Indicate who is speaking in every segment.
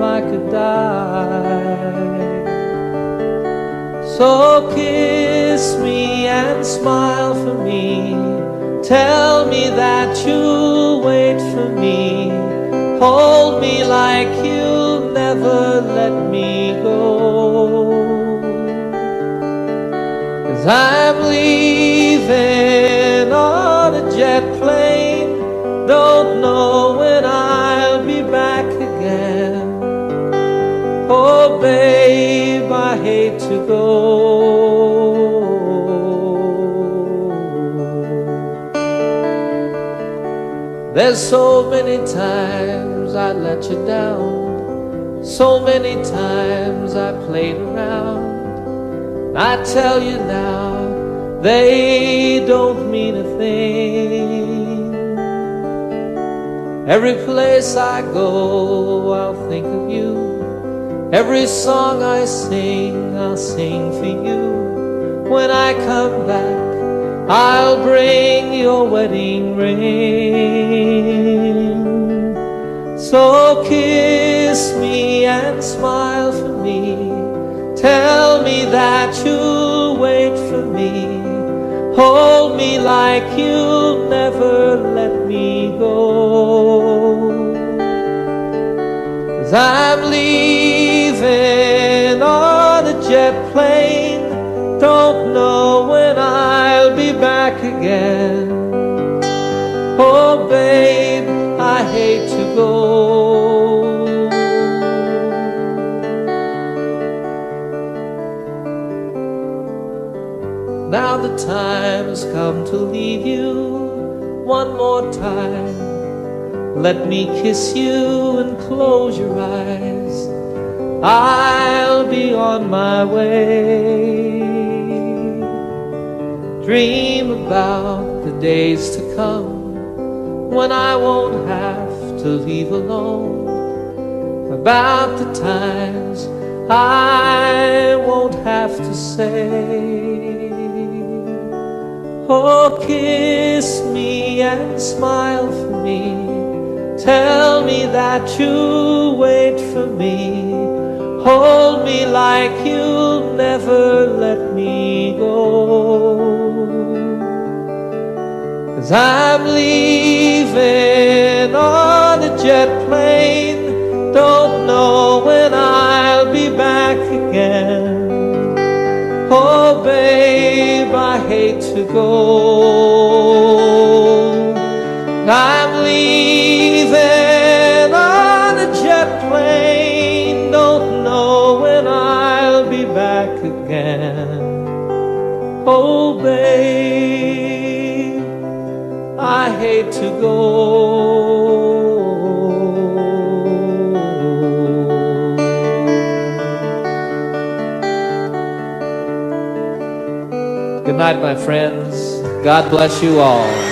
Speaker 1: I could die. So kiss me and smile for me. Tell me that you'll wait for me. Hold me like you'll never let me go. Cause I'm leaving on a jet plane. Don't know There's so many times I let you down. So many times I played around. I tell you now, they don't mean a thing. Every place I go, I'll think of you. Every song I sing, I'll sing for you. When I come back, I'll bring your wedding ring. So kiss me and smile for me. Tell me that you'll wait for me. Hold me like you'll never let me go. Cause I'm leaving on a jet plane. Don't know when I'll be back again. Oh, babe, I hate to go. Now the time has come to leave you one more time. Let me kiss you and close your eyes. I'll be on my way. Dream about the days to come when I won't have to leave alone. About the times I won't have to say. Oh, kiss me and smile for me. Tell me that you'll wait for me. Hold me like you'll never let me go. Cause I'm leaving on a jet plane. Don't know when I'll be back again. Oh, babe, I hate to go. I'm leaving Oh, babe, I hate to go. Good night, my friends. God bless you all.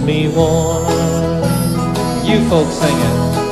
Speaker 1: Me warm. You folks sing it.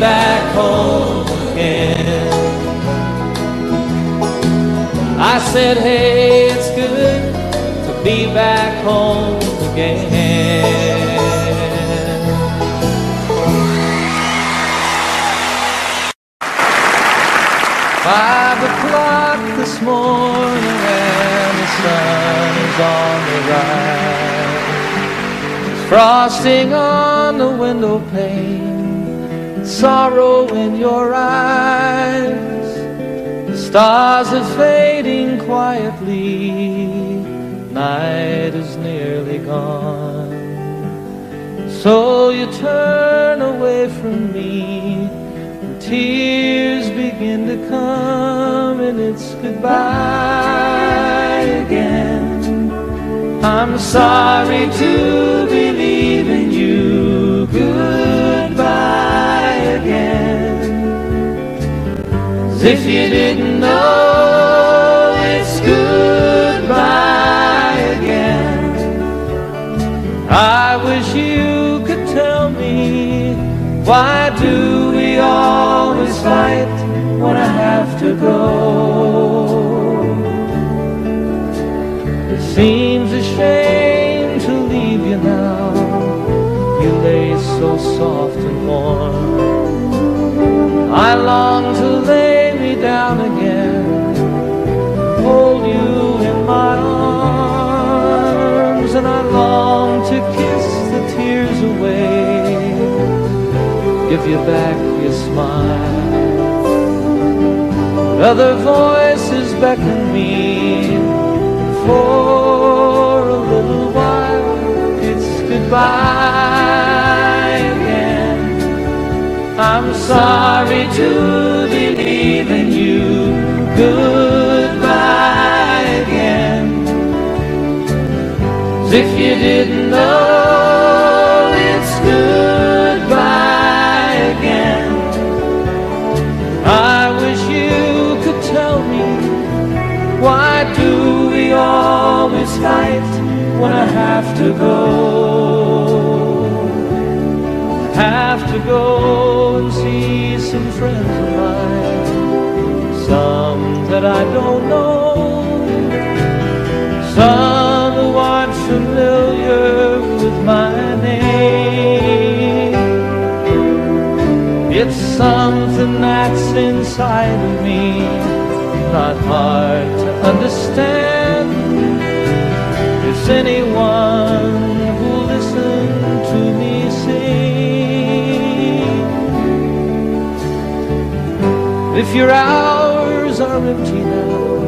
Speaker 1: Back home again. I said, hey, it's good to be back home again. Five o'clock this morning and the sun is on the rise. Frosting on the window pane, sorrow in your eyes. The stars are fading quietly, night is nearly gone. So you turn away from me, and tears begin to come, and it's goodbye again. I'm sorry to be leaving you, goodbye If you didn't know it's goodbye again. I wish you could tell me why do we always fight when I have to go? It seems a shame to leave you now. You lay so soft and warm. I long to lay down again, hold you in my arms, and I long to kiss the tears away, give you back your smile. Other voices beckon me for a little while. It's goodbye I'm sorry to be leaving you. Goodbye again. As if you didn't know it's goodbye again. I wish you could tell me why do we always fight when I have to go? Go and see some friends of mine, some that I don't know, some who aren't familiar with my name. It's something that's inside of me, not hard to understand. Is anyone If your hours are empty now,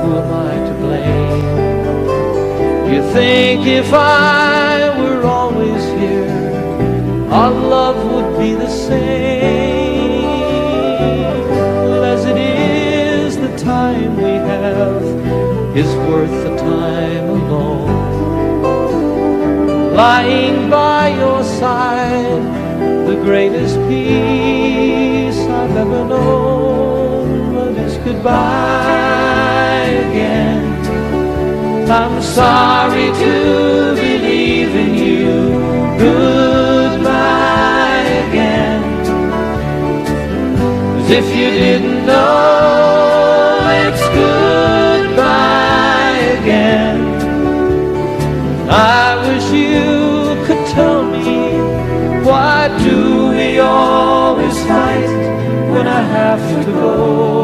Speaker 1: who am I to blame? You think if I were always here, our love would be the same. As it is, the time we have is worth the time alone. Lying by your side, the greatest peace I've ever known. But it's goodbye again. I'm sorry to be leaving you. Goodbye again. As if you didn't know it's goodbye again. I when I have to go.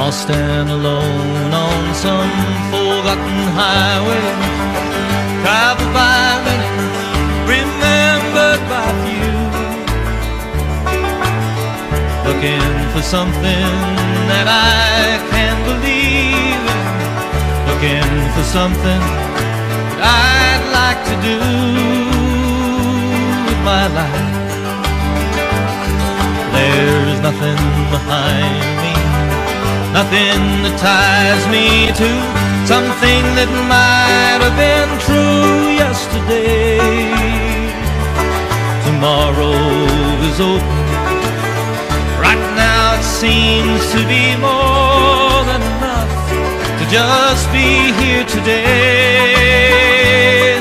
Speaker 1: I'll stand alone some forgotten highway, traveled by many, remembered by few, looking for something that I can't believe in, looking for something that I'd like to do with my life. There's nothing behind me, nothing that ties me to something that might have been true yesterday. Tomorrow is open. Right now it seems to be more than enough to just be here today.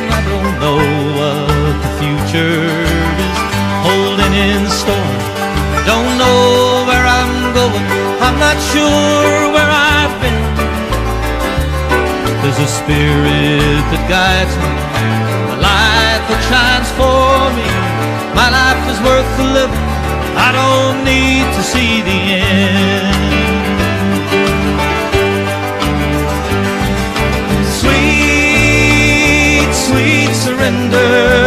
Speaker 1: And I don't know what the future is holding in store. Don't know where I'm going, sure where I've been. There's a spirit that guides me, a light that shines for me. My life is worth the living, I don't need to see the end. Sweet, sweet surrender.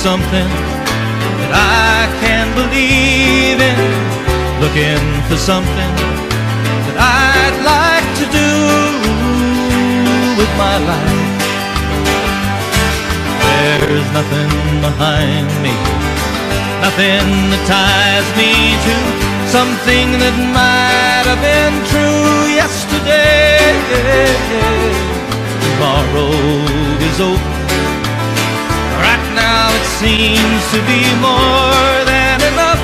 Speaker 1: Something that I can believe in, looking for something that I'd like to do with my life. There's nothing behind me nothing that ties me to something that might have been true yesterday. Tomorrow is open. Now it seems to be more than enough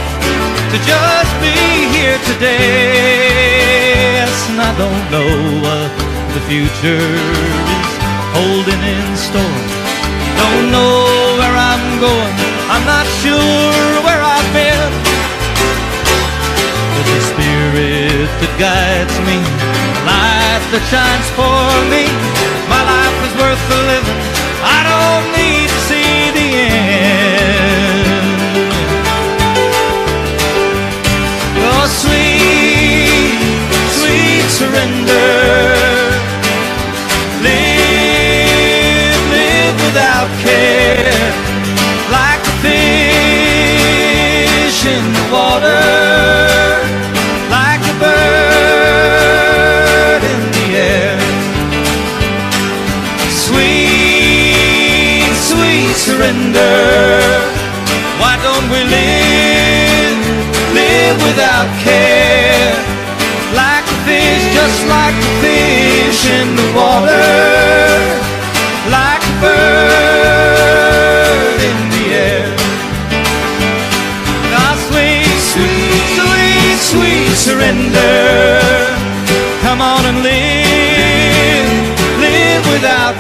Speaker 1: to just be here today. Yes, and I don't know what the future is holding in store. Don't know where I'm going. I'm not sure where I've been. There's a spirit that guides me, light that shines for me. My life is worth the living. I don't need to see surrender. Live, live without care like a fish in the water, like a bird in the air. Sweet, sweet surrender. Why don't we live, live without care? Like a fish in the water, like a bird in the air. Now sweet, sweet, sweet, sweet surrender. Come on and live, live without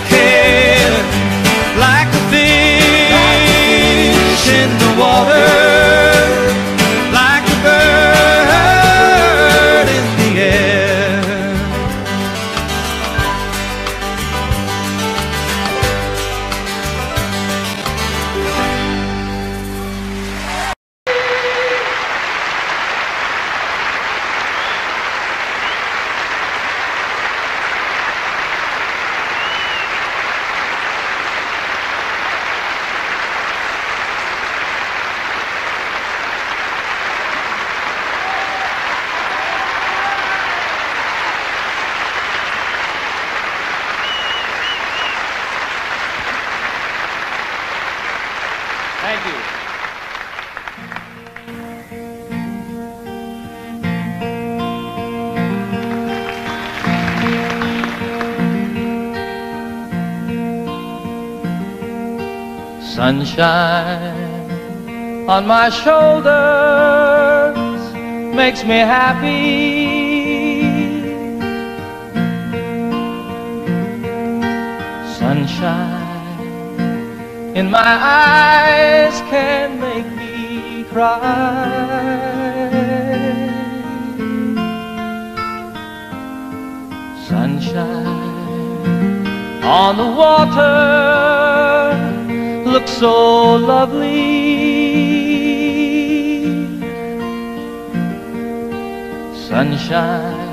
Speaker 1: Thank you. Sunshine on my shoulders makes me happy. Sunshine in my eyes can make me cry. Sunshine on the water looks so lovely. Sunshine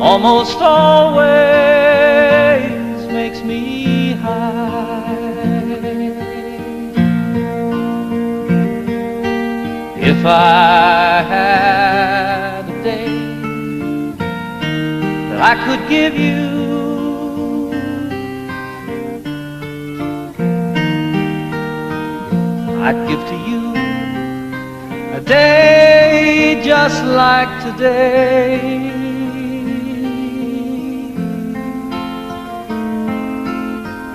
Speaker 1: almost always makes me high. If I had a day that I could give you I'd give to you a day just like today.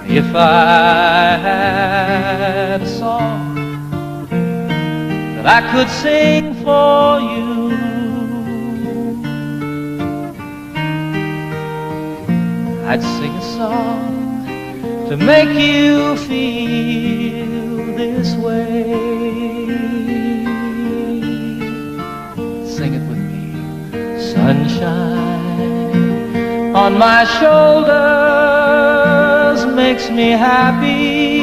Speaker 1: If I had a song I could sing for you, I'd sing a song to make you feel this way. Sing it with me. Sunshine on my shoulders makes me happy.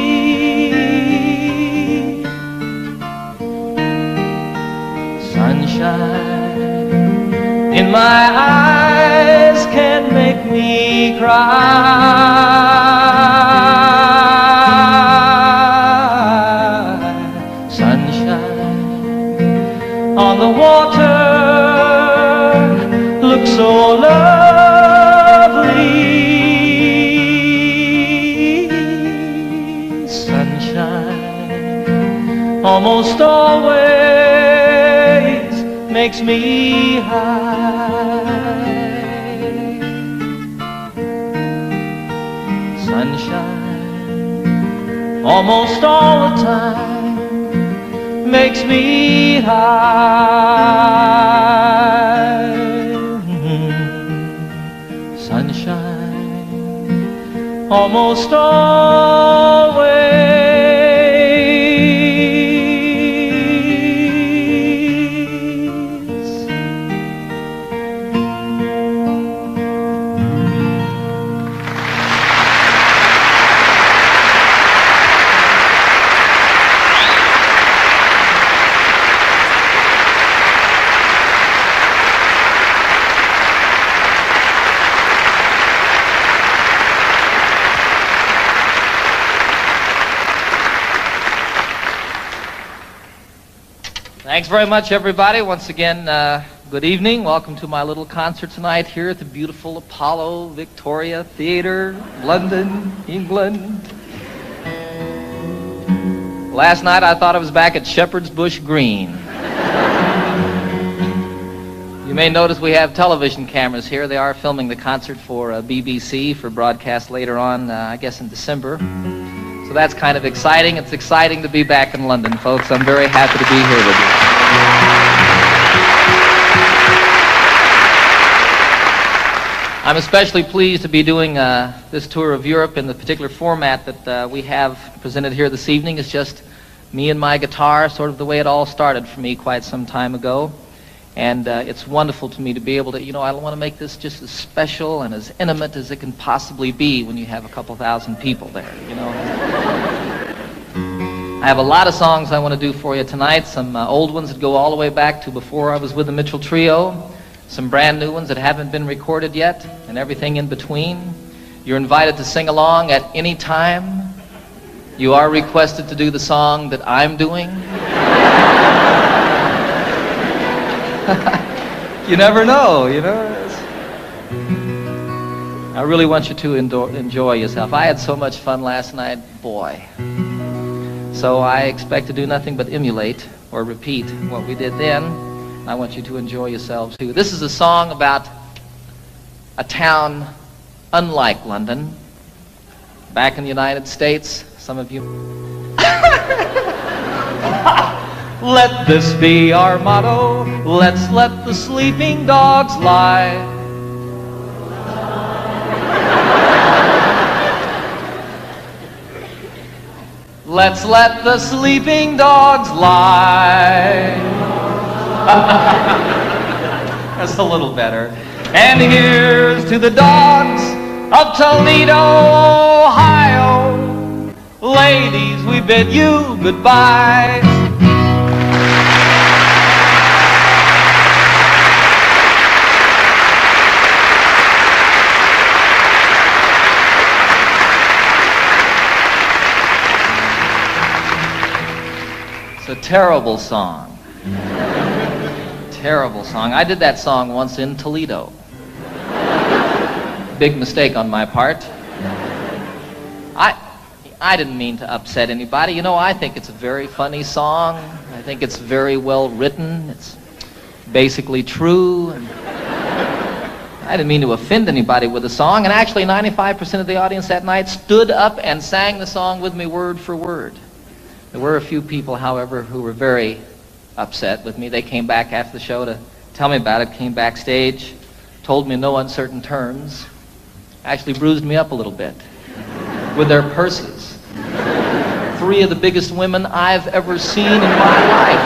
Speaker 1: My eyes can make me cry. Sunshine on the water looks so lovely. Sunshine almost always makes me high. Sunshine almost all the time makes me high. Sunshine almost always. Very much, everybody. Once again, uh, good evening. Welcome to my little concert tonight here at the beautiful Apollo Victoria Theatre, London, England. Last night I thought I was back at Shepherd's Bush Green. You may notice we have television cameras here. They are filming the concert for uh, BBC for broadcast later on, uh, I guess in December. So that's kind of exciting. It's exciting to be back in London, folks. I'm very happy to be here with you. I'm especially pleased to be doing uh, this tour of Europe in the particular format that uh, we have presented here this evening. It's just me and my guitar, sort of the way it all started for me quite some time ago. And uh, it's wonderful to me to be able to, you know, I want to make this just as special and as intimate as it can possibly be when you have a couple thousand people there, you know. I have a lot of songs I want to do for you tonight. Some uh, old ones that go all the way back to before I was with the Mitchell Trio. Some brand new ones that haven't been recorded yet, and everything in between. You're invited to sing along at any time. You are requested to do the song that I'm doing. you never know, you know. I really want you to enjoy yourself. I had so much fun last night, boy. So I expect to do nothing but emulate or repeat what we did then. I want you to enjoy yourselves too. This is a song about a town unlike London. Back in the United States, some of you. let this be our motto. Let's let the sleeping dogs lie. Let's let the sleeping dogs lie. That's a little better. And here's to the dogs of Toledo, Ohio. Ladies, we bid you goodbye. Terrible song. terrible song. I did that song once in Toledo. Big mistake on my part. I, I didn't mean to upset anybody. You know, I think it's a very funny song. I think it's very well written. It's basically true. And I didn't mean to offend anybody with the song. And actually, 95% of the audience that night stood up and sang the song with me word for word. There were a few people, however, who were very upset with me. They came back after the show to tell me about it, came backstage, told me no uncertain terms, actually bruised me up a little bit with their purses. Three of the biggest women I've ever seen in my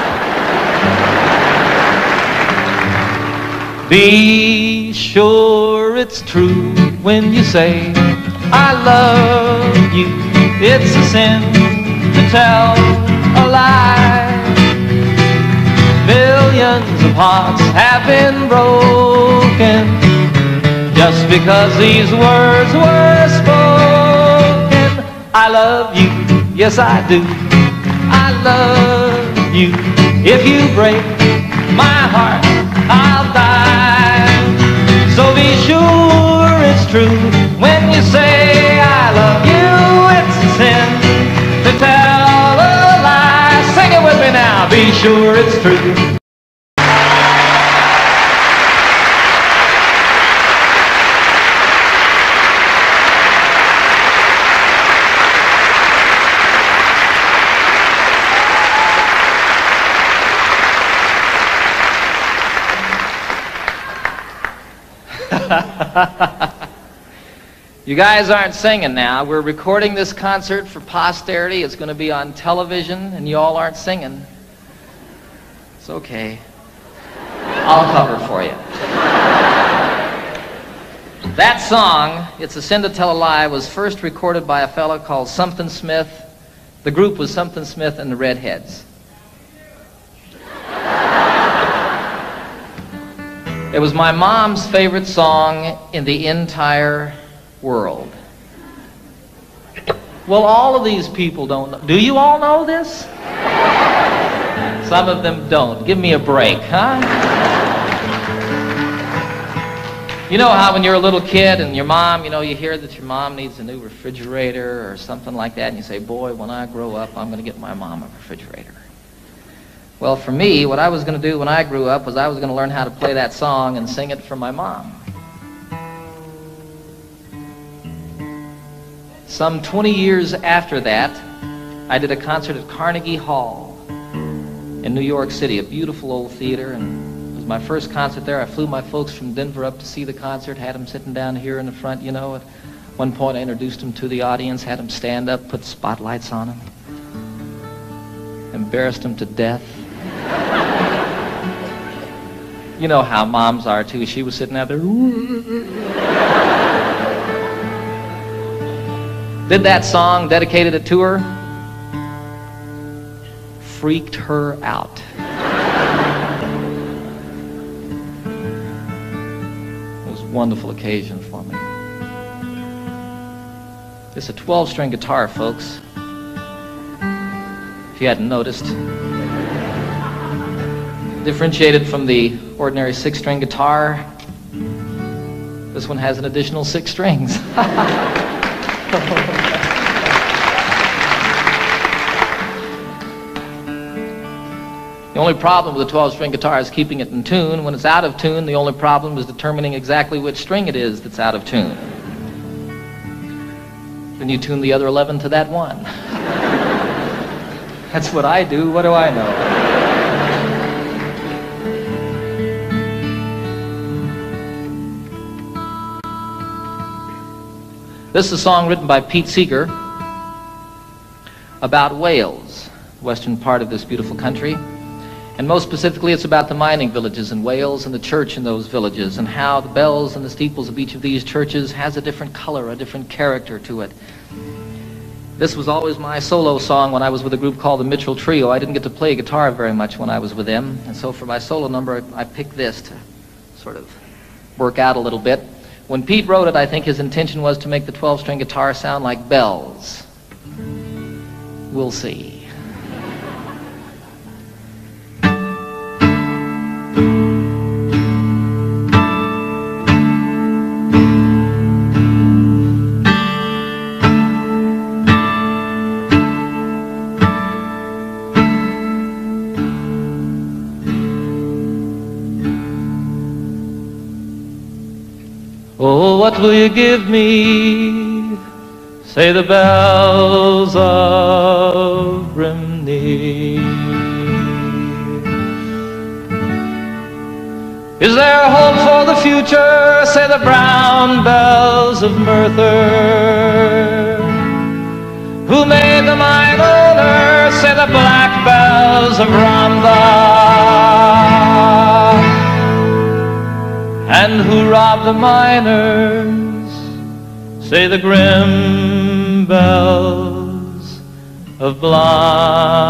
Speaker 1: life. Be sure it's true when you say, I love you. It's a sin tell a lie. Millions of hearts have been broken just because these words were spoken. I love you, yes I do. I love you. If you break my heart, I'll die. So be sure it's true when you say I love you. Now. Be sure it's true. You guys aren't singing now. We're recording this concert for posterity. It's going to be on television, and you all aren't singing. It's okay. I'll cover for you. That song, It's a Sin to Tell a Lie, was first recorded by a fellow called Something Smith. The group was Something Smith and the Redheads. It was my mom's favorite song in the entire world. Well, all of these people don't know. Do you all know this? Some of them don't. Give me a break, huh? You know how when you're a little kid and your mom, you know, you hear that your mom needs a new refrigerator or something like that, and you say, boy, when I grow up, I'm going to get my mom a refrigerator. Well, for me, what I was going to do when I grew up was I was going to learn how to play that song and sing it for my mom. Some 20 years after that, I did a concert at Carnegie Hall in New York City, a beautiful old theater, and it was my first concert there. I flew my folks from Denver up to see the concert, had them sitting down here in the front, you know. At one point, I introduced them to the audience, had them stand up, put spotlights on them, embarrassed them to death. you know how moms are, too. She was sitting out there. Did that song, dedicated it to her, freaked her out. It was a wonderful occasion for me. It's a 12 string guitar, folks. If you hadn't noticed. Differentiated from the ordinary six string guitar, this one has an additional six strings. The only problem with a 12-string guitar is keeping it in tune. When it's out of tune, the only problem is determining exactly which string it is that's out of tune. Then you tune the other 11 to that one. that's what I do. What do I know? This is a song written by Pete Seeger about Wales, western part of this beautiful country. And most specifically, it's about the mining villages in Wales and the church in those villages and how the bells and the steeples of each of these churches has a different color, a different character to it. This was always my solo song when I was with a group called the Mitchell Trio. I didn't get to play guitar very much when I was with them. And so for my solo number, I picked this to sort of work out a little bit. When Pete wrote it, I think his intention was to make the 12 string guitar sound like bells. We'll see. Will you give me? Say the bells of Rhymney. Is there hope for the future? Say the brown bells of Merthyr. Who made the mine owner? Say the black bells of Rhondda. And who robbed the miners? Say the grim bells of Blaina.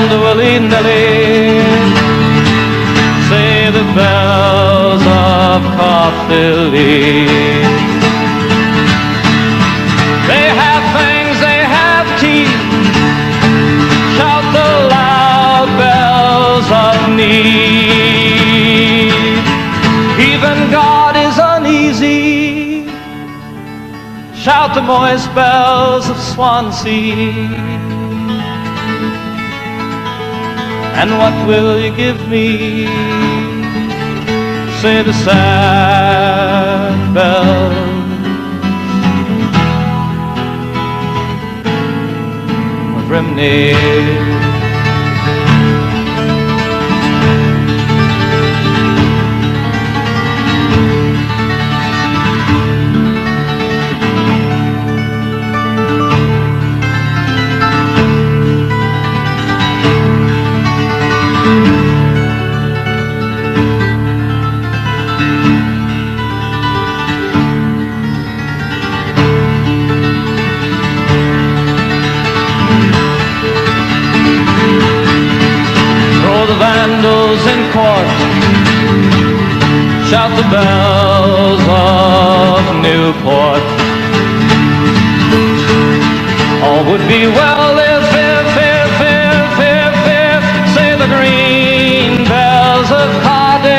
Speaker 1: Quando willy-nilly say the bells of Caerphilly. They have fangs, they have teeth, shout the loud bells of Neath. Even God is uneasy, shout the moist bells of Swansea. And what will you give me? Say the sad bells of bells of Newport. All would be well if, if, if, if, if, if, say the green bells of Cardiff.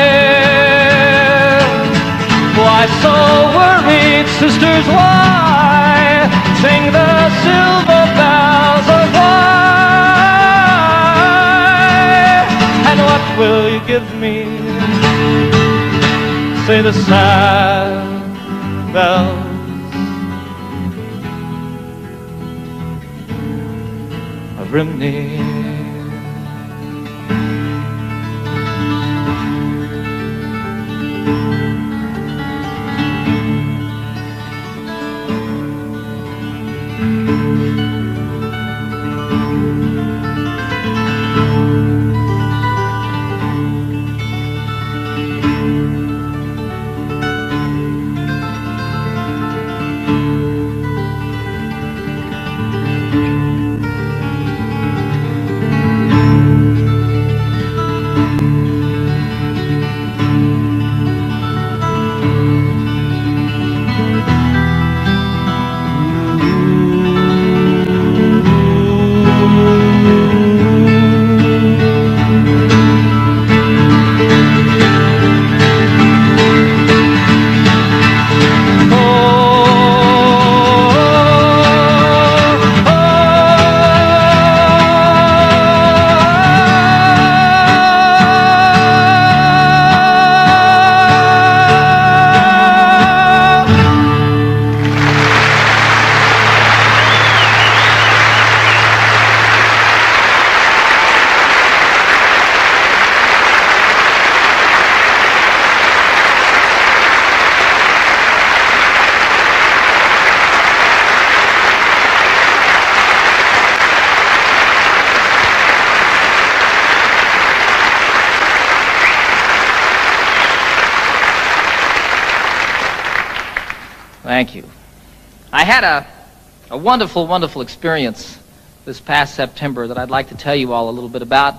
Speaker 1: Why so worried, sisters, why sing the silver bells of Wye? And what will you give me? Say the sad bells had a, a wonderful, wonderful experience this past September that I'd like to tell you all a little bit about.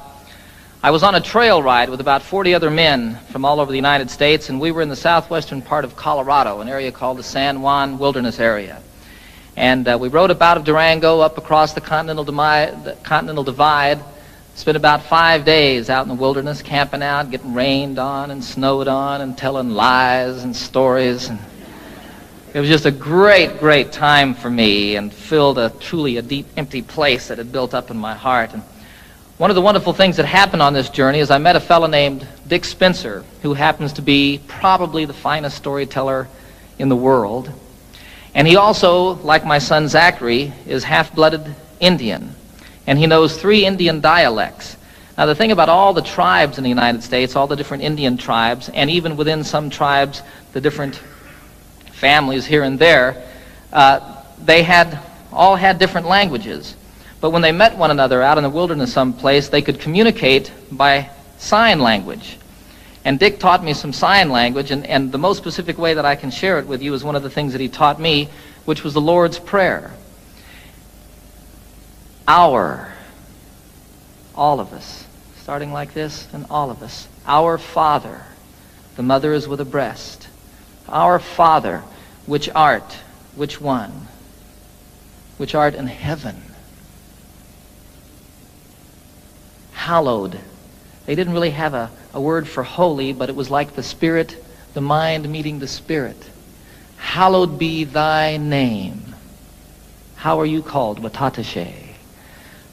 Speaker 1: I was on a trail ride with about 40 other men from all over the United States, and we were in the southwestern part of Colorado, an area called the San Juan Wilderness Area. And uh, we rode up out of Durango up across the Continental, Demi- the Continental Divide, spent about five days out in the wilderness, camping out, getting rained on and snowed on, and telling lies and stories. And it was just a great, great time for me and filled a truly a deep, empty place that had built up in my heart. And one of the wonderful things that happened on this journey is I met a fellow named Dick Spencer, who happens to be probably the finest storyteller in the world. And he also, like my son Zachary, is half-blooded Indian. And he knows three Indian dialects. Now, the thing about all the tribes in the United States, all the different Indian tribes, and even within some tribes, the different families here and there, uh, they had all had different languages. But when they met one another out in the wilderness someplace, they could communicate by sign language. And Dick taught me some sign language, and, and the most specific way that I can share it with you is one of the things that he taught me, which was the Lord's Prayer. Our, all of us, starting like this, and all of us. Our Father, the mother is with a breast. Our Father, which art, which one? Which art in heaven hallowed. They didn't really have a, a word for holy, but it was like the Spirit, the mind meeting the Spirit. Hallowed be thy name. How are you called? Watatashe.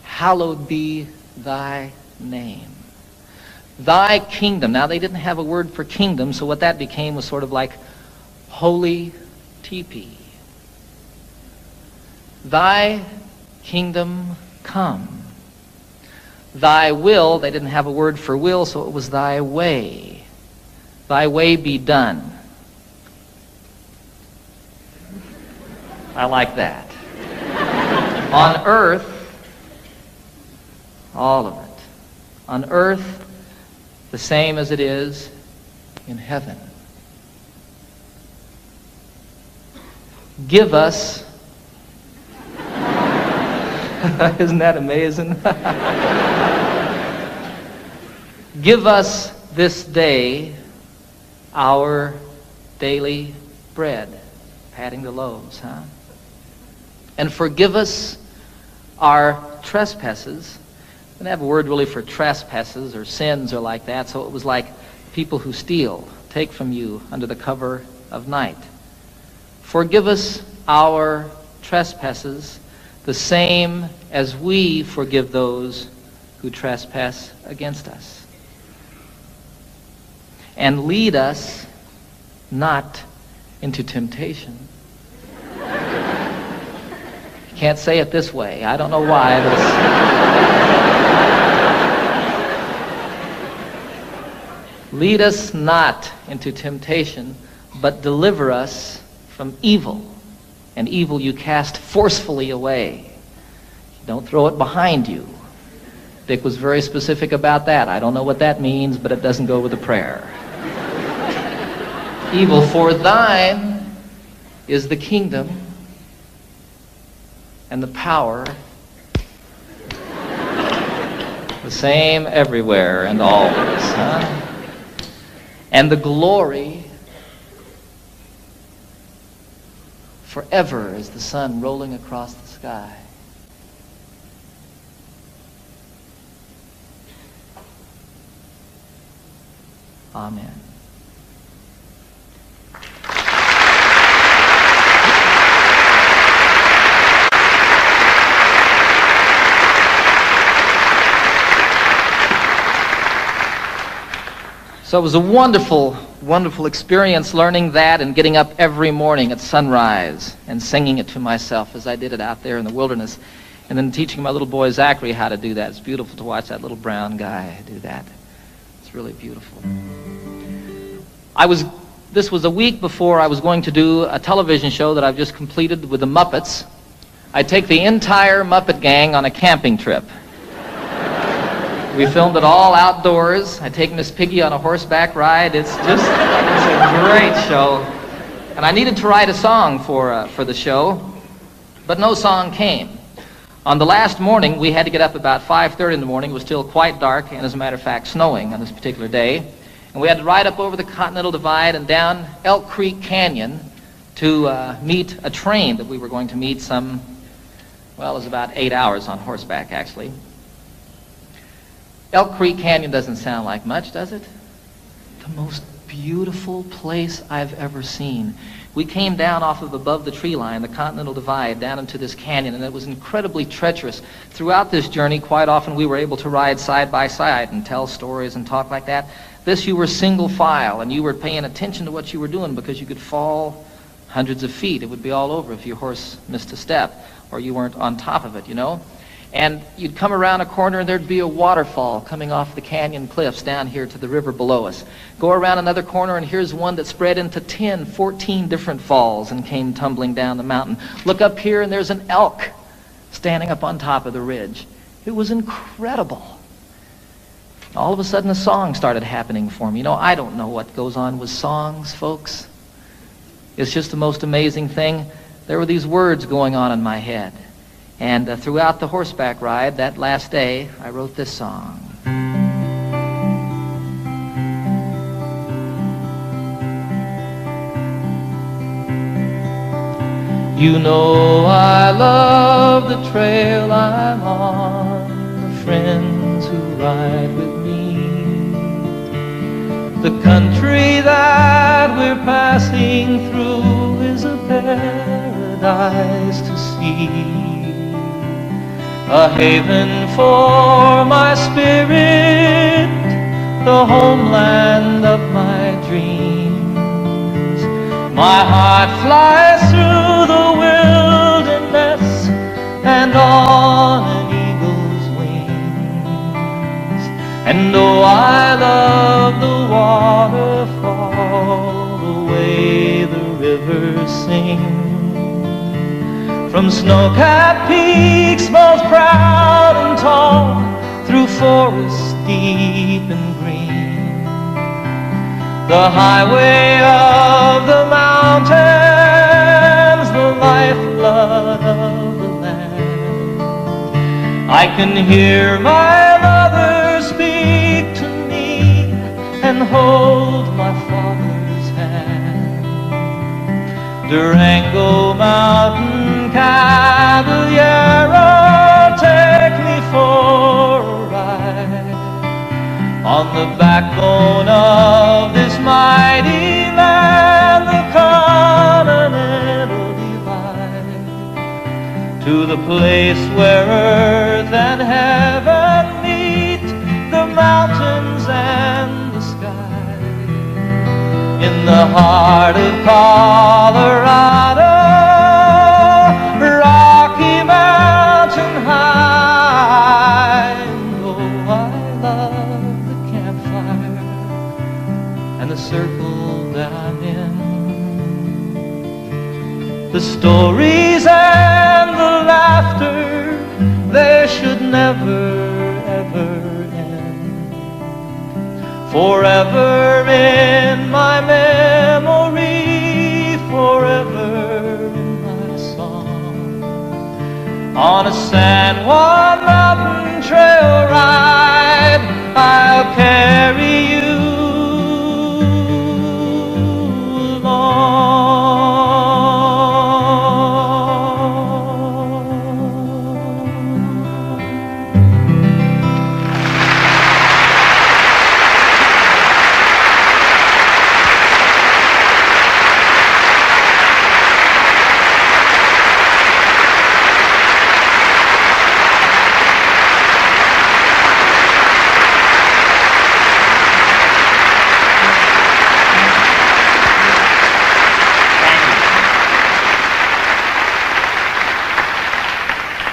Speaker 1: Hallowed be thy name. Thy kingdom. Now, they didn't have a word for kingdom, so what that became was sort of like holy teepee. Thy kingdom come. Thy will, they didn't have a word for will, so it was thy way. Thy way be done. I like that. On earth, all of it. On earth, the same as it is in heaven. Give us. Isn't that amazing? Give us this day our daily bread. Patting the loaves, huh? And forgive us our trespasses. I didn't have a word really for trespasses or sins or like that, so it was like people who steal, take from you under the cover of night. Forgive us our trespasses, the same as we forgive those who trespass against us and lead us not into temptation. Can't say it this way. I don't know why. lead us not into temptation, but deliver us from evil. And evil you cast forcefully away. Don't throw it behind you. Dick was very specific about that. I don't know what that means, but it doesn't go with the prayer evil, for thine is the kingdom and the power, the same everywhere and always, huh? And the glory forever as the sun rolling across the sky. Amen. So it was a wonderful, wonderful experience learning that and getting up every morning at sunrise and singing it to myself as I did it out there in the wilderness. And then teaching my little boy Zachary how to do that. It's beautiful to watch that little brown guy do that. It's really beautiful. I was, this was a week before I was going to do a television show that I've just completed with the Muppets. I take the entire Muppet gang on a camping trip. We filmed it all outdoors. I take Miss Piggy on a horseback ride. It's just it's a great show. And I needed to write a song for, uh, for the show, but no song came. On the last morning, we had to get up about 5.30 in the morning. It was still quite dark, and as a matter of fact, snowing on this particular day. And we had to ride up over the Continental Divide and down Elk Creek Canyon to uh, meet a train that we were going to meet some, well, it was about eight hours on horseback, actually. Elk Creek Canyon doesn't sound like much, does it? The most beautiful place I've ever seen. We came down off of above the tree line, the Continental Divide, down into this canyon, and it was incredibly treacherous. Throughout this journey, quite often we were able to ride side by side and tell stories and talk like that. This, you were single file, and you were paying attention to what you were doing because you could fall hundreds of feet. It would be all over if your horse missed a step or you weren't on top of it, you know. And you'd come around a corner and there'd be a waterfall coming off the canyon cliffs down here to the river below us. Go around another corner and here's one that spread into 10, 14 different falls and came tumbling down the mountain. Look up here and there's an elk standing up on top of the ridge. It was incredible. All of a sudden a song started happening for me. You know, I don't know what goes on with songs, folks. It's just the most amazing thing. There were these words going on in my head. And uh, throughout the horseback ride that last day, I wrote this song. You know I love the trail I'm on, the friends who ride with me, the country that we're passing through is a paradise to see a haven for my spirit, the homeland of my dreams. My heart flies through the wilderness and on an eagle's wings. And though I love the waterfall, the way the river sings, from snow-capped peaks most proud and tall, through forests deep and green. The highway of the mountains, the lifeblood of the land. I can hear my mother speak to me and hold my father's hand. Durango Mountain Caballero, take me for a ride on the backbone of this mighty land, the continental divide, to the place where earth and heaven meet, the mountains and the sky, in the heart of Colorado. Stories and the laughter, they should never, ever end. Forever in my memory, forever in my song. On a San Juan mountain trail ride, I'll carry you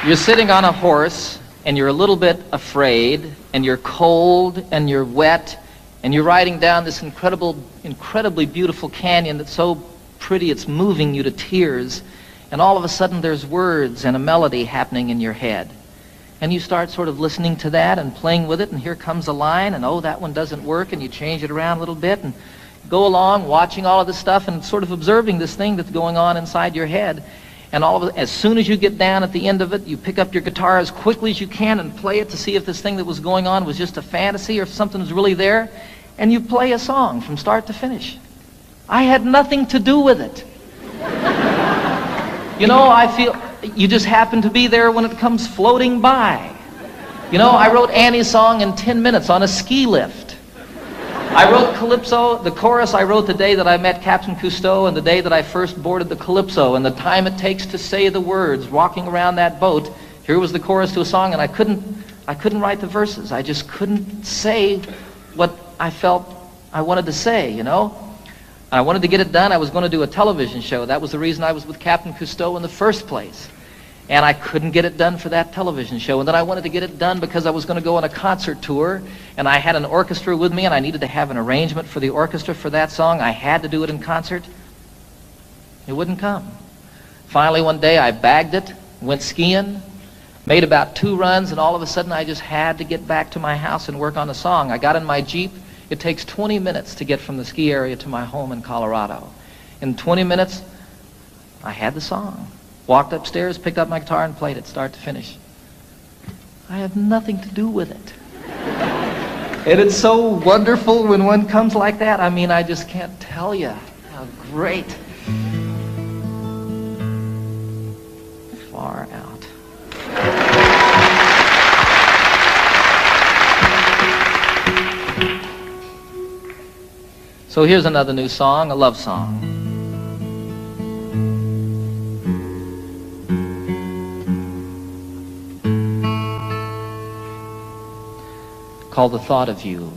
Speaker 1: You're sitting on a horse and you're a little bit afraid and you're cold and you're wet and you're riding down this incredible, incredibly beautiful canyon that's so pretty it's moving you to tears. And all of a sudden there's words and a melody happening in your head. And you start sort of listening to that and playing with it and here comes a line and oh, that one doesn't work and you change it around a little bit and
Speaker 2: go along watching all of this stuff and sort of observing this thing that's going on inside your head. And all of it, as soon as you get down at the end of it, you pick up your guitar as quickly as you can and play it to see if this thing that was going on was just a fantasy or if something was really there. And you play a song from start to finish. I had nothing to do with it. you know, I feel you just happen to be there when it comes floating by. You know, I wrote Annie's song in 10 minutes on a ski lift. I wrote Calypso, the chorus I wrote the day that I met Captain Cousteau and the day that I first boarded the Calypso and the time it takes to say the words walking around that boat. Here was the chorus to a song and I couldn't, I couldn't write the verses. I just couldn't say what I felt I wanted to say, you know? I wanted to get it done. I was going to do a television show. That was the reason I was with Captain Cousteau in the first place. And I couldn't get it done for that television show. And then I wanted to get it done because I was going to go on a concert tour. And I had an orchestra with me, and I needed to have an arrangement for the orchestra for that song. I had to do it in concert. It wouldn't come. Finally, one day, I bagged it, went skiing, made about two runs, and all of a sudden, I just had to get back to my house and work on the song. I got in my Jeep. It takes 20 minutes to get from the ski area to my home in Colorado. In 20 minutes, I had the song. Walked upstairs, picked up my guitar, and played it start to finish. I have nothing to do with it. and it's so wonderful when one comes like that. I mean, I just can't tell you how great. Far out. So here's another new song, a love song. Called The Thought of You.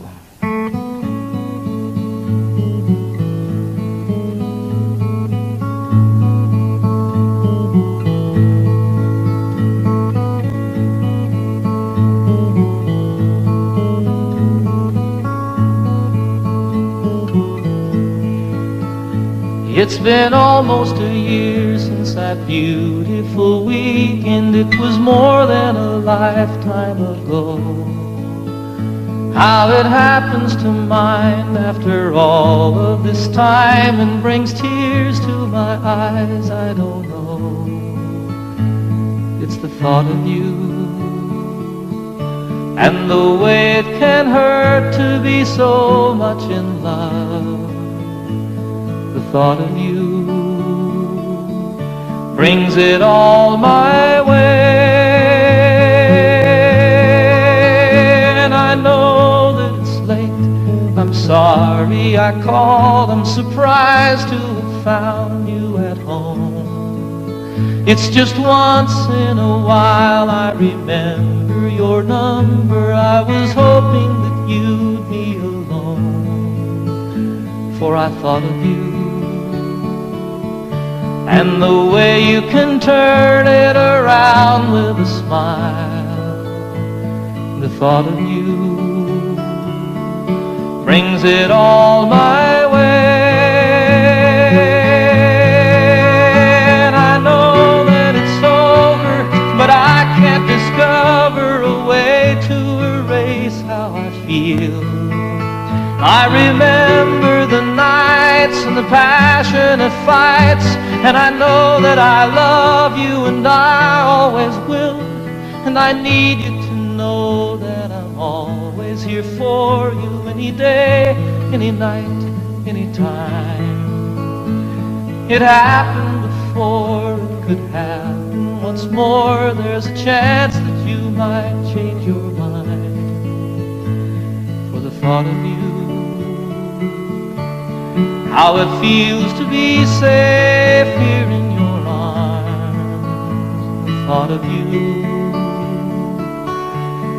Speaker 1: It's been almost a year since that beautiful weekend. It was more than a lifetime ago. How it happens to mind after all of this time and brings tears to my eyes, I don't know. It's the thought of you and the way it can hurt to be so much in love. The thought of you brings it all my way. Sorry I called. I'm surprised to have found you at home. It's just once in a while I remember your number. I was hoping that you'd be alone. For I thought of you. And the way you can turn it around with a smile. The thought of you brings it all my way. And I know that it's over, but I can't discover a way to erase how I feel. I remember the nights and the passionate fights, and I know that I love you and I always will, and I need you to know that I'm always here for you any day, any night, any time. It happened before, it could happen once more. There's a chance that you might change your mind for the thought of you. How it feels to be safe here in your arms, the thought of you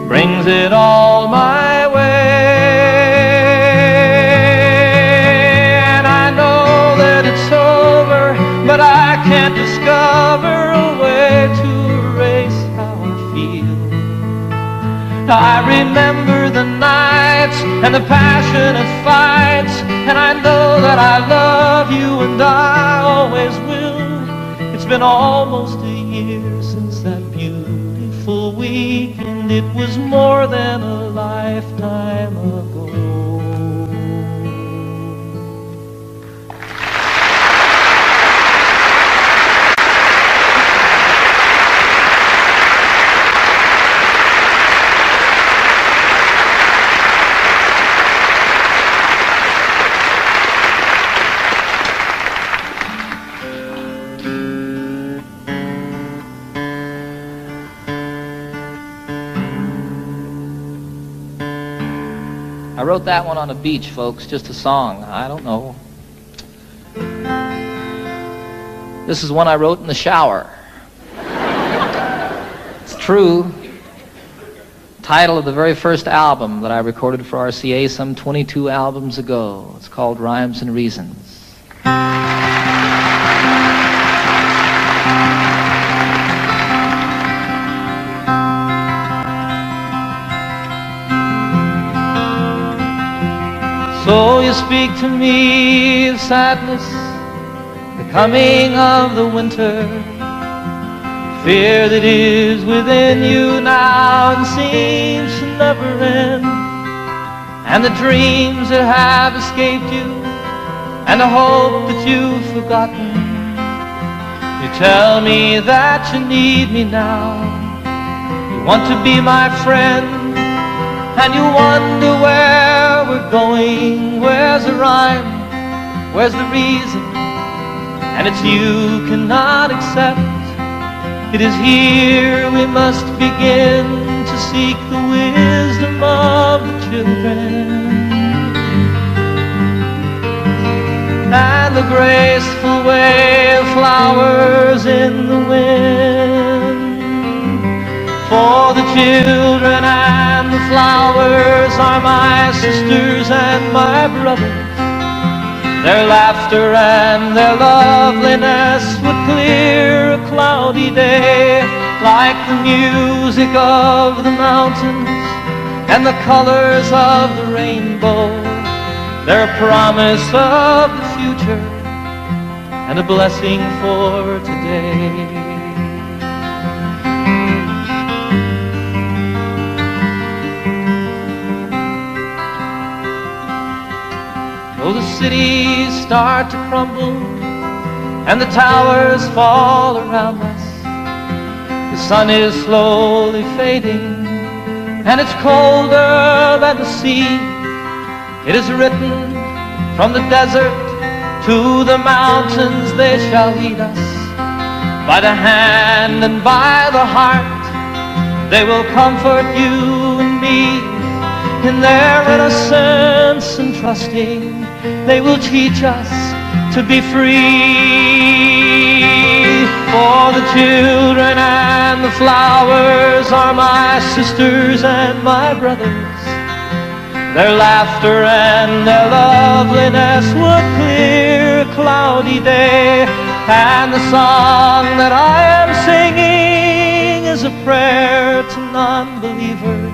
Speaker 1: brings it all my discover a way to erase how I feel. I remember the nights and the passionate fights, and I know that I love you and I always will. It's been almost a year since that beautiful weekend. It was more than a lifetime wrote that one on a beach, folks, just a song. I don't know. This is one I wrote in the shower. it's true. Title of the very first album that I recorded for RCA some 22 albums ago. It's called Rhymes and Reasons. So you speak to me of sadness, the coming of the winter, fear that is within you now and seems to never end, and the dreams that have escaped you, and the hope that you've forgotten. You tell me that you need me now, you want to be my friend and you wonder where we're going. Where's the rhyme? Where's the reason? And it's you cannot accept. It is here we must begin to seek the wisdom of the children. And the graceful way of flowers in the wind. For the children flowers are my sisters and my brothers. Their laughter and their loveliness would clear a cloudy day like the music of the mountains and the colors of the rainbow. Their promise of the future and a blessing for today. Oh, the cities start to crumble and the towers fall around us. The sun is slowly fading and it's colder than the sea. It is written from the desert to the mountains they shall lead us. By the hand and by the heart they will comfort you and me in their innocence and trusting they will teach us to be free. For the children and the flowers are my sisters and my brothers. Their laughter and their loveliness would clear a cloudy day. And the song that I am singing is a prayer to non-believers.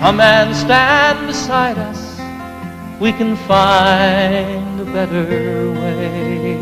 Speaker 1: Come and stand beside us we can find a better way.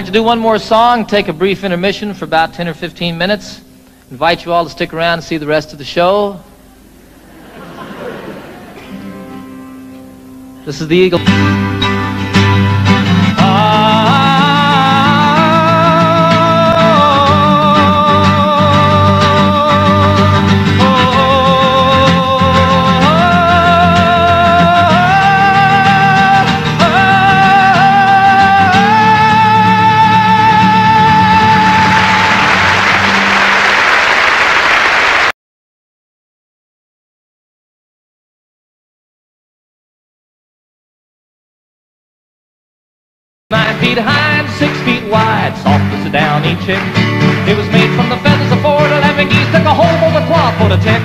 Speaker 1: Like to do one more song, take a brief intermission for about 10 or 15 minutes. Invite you all to stick around and see the rest of the show. This is the Eagle. Nine feet high and six feet wide, soft as a downy chick. It was made from the feathers of four eleven geese, took a hole for the cloth for the tick.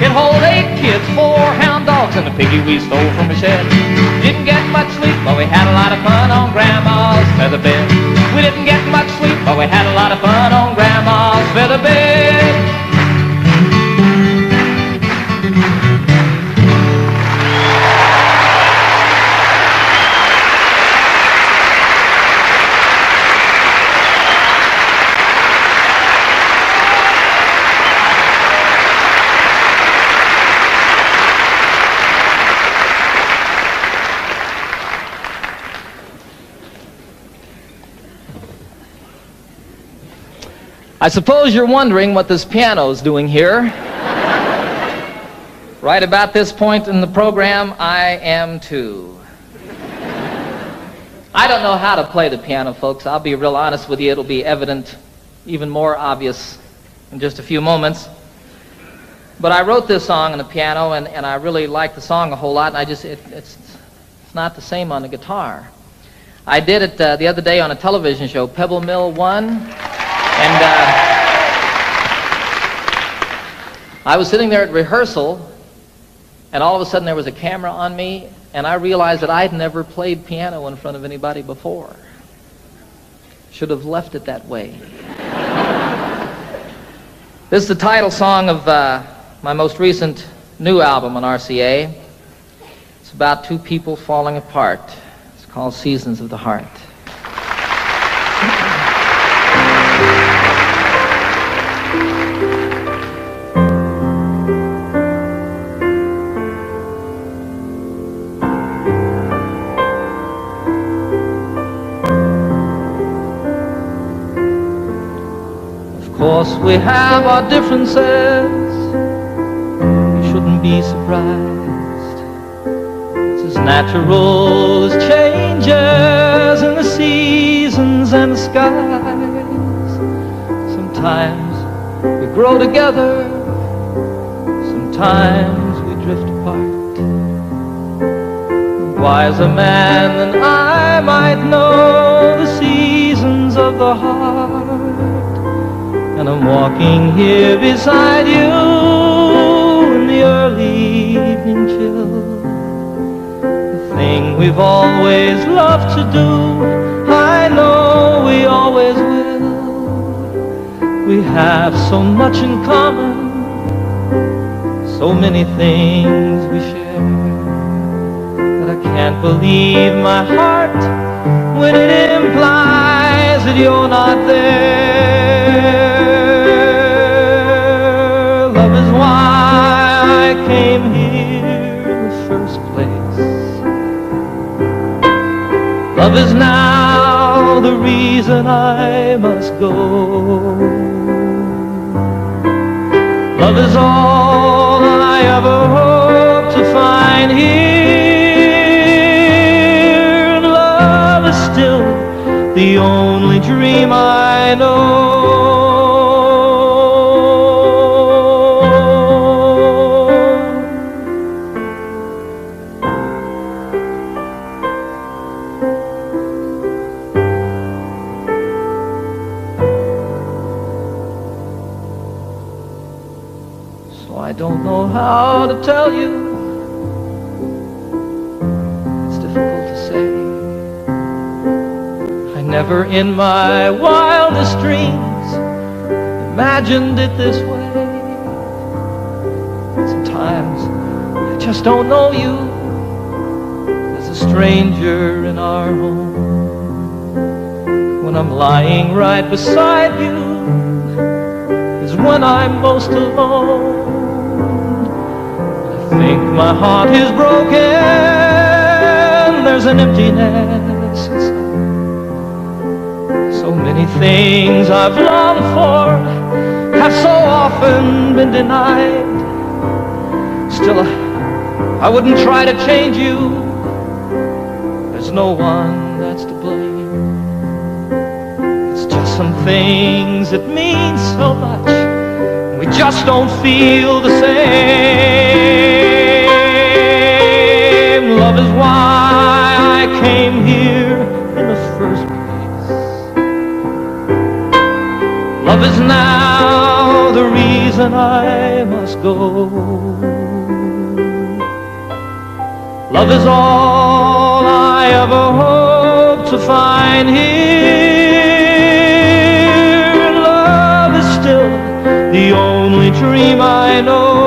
Speaker 1: It hold eight kids, four hound dogs, and a piggy we stole from a shed. Didn't get much sleep, but we had a lot of fun on Grandma's feather bed. We didn't get much sleep, but we had a lot of fun on Grandma's feather bed. I suppose you're wondering what this piano's doing here. right about this point in the program, I am too. I don't know how to play the piano, folks. I'll be real honest with you. It'll be evident, even more obvious, in just a few moments. But I wrote this song on the piano, and, and I really like the song a whole lot, and I just, it, it's, it's not the same on the guitar. I did it uh, the other day on a television show, Pebble Mill 1, and uh, I was sitting there at rehearsal, and all of a sudden there was a camera on me, and I realized that I'd never played piano in front of anybody before. Should have left it that way. this is the title song of uh, my most recent new album on RCA. It's about two people falling apart. It's called Seasons of the Heart. We have our differences we shouldn't be surprised. It's as natural as changes in the seasons and the skies. Sometimes we grow together, sometimes we drift apart. Wiser man than I might know the seasons of the heart. And I'm walking here beside you in the early evening chill. The thing we've always loved to do, I know we always will. We have so much in common, so many things we share, that I can't believe my heart when it implies that you're not there. Came here in the first place. Love is now the reason I must go. Love is all I ever hope to find here. And love is still the only dream I know. Tell you. It's difficult to say. I never in my wildest dreams imagined it this way. Sometimes I just don't know you as a stranger in our home. When I'm lying right beside you is when I'm most alone my heart is broken. There's an emptiness So many things I've longed for have so often been denied. Still, I wouldn't try to change you. There's no one that's to blame. It's just some things that mean so much. We just don't feel the same Love is now the reason I must go. Love is all I ever hope to find here. Love is still the only dream I know.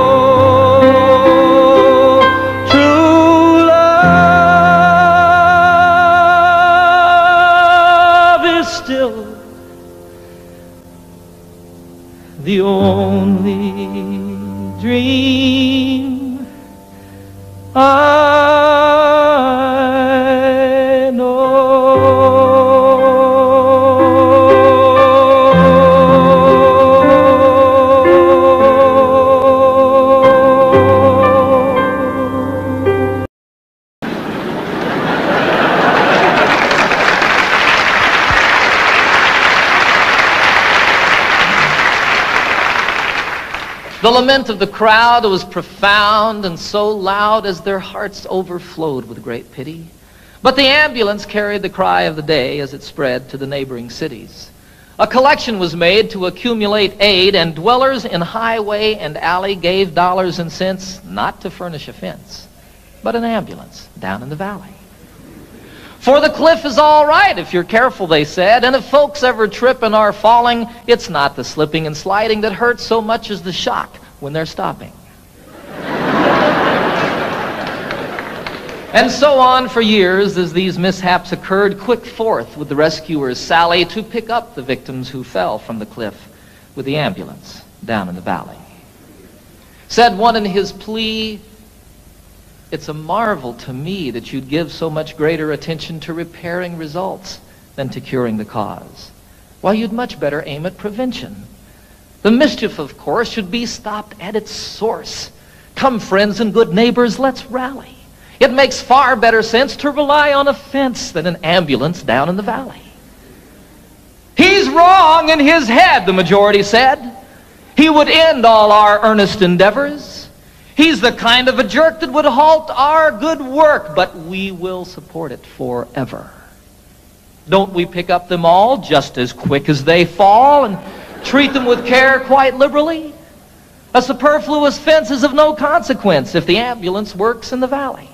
Speaker 1: Lament of the crowd was profound and so loud as their hearts overflowed with great pity. But the ambulance carried the cry of the day as it spread to the neighboring cities. A collection was made to accumulate aid, and dwellers in highway and alley gave dollars and cents not to furnish a fence, but an ambulance down in the valley. For the cliff is all right if you're careful, they said, and if folks ever trip and are falling, it's not the slipping and sliding that hurts so much as the shock when they're stopping. And so on for years as these mishaps occurred, quick forth with the rescuers Sally to pick up the victims who fell from the cliff with the ambulance down in the valley. Said one in his plea, it's a marvel to me that you'd give so much greater attention to repairing results than to curing the cause. Why, you'd much better aim at prevention. The mischief, of course, should be stopped at its source. Come, friends and good neighbors, let's rally. It makes far better sense to rely on a fence than an ambulance down in the valley. He's wrong in his head, the majority said. He would end all our earnest endeavors. He's the kind of a jerk that would halt our good work, but we will support it forever. Don't we pick up them all just as quick as they fall and treat them with care quite liberally? A superfluous fence is of no consequence if the ambulance works in the valley.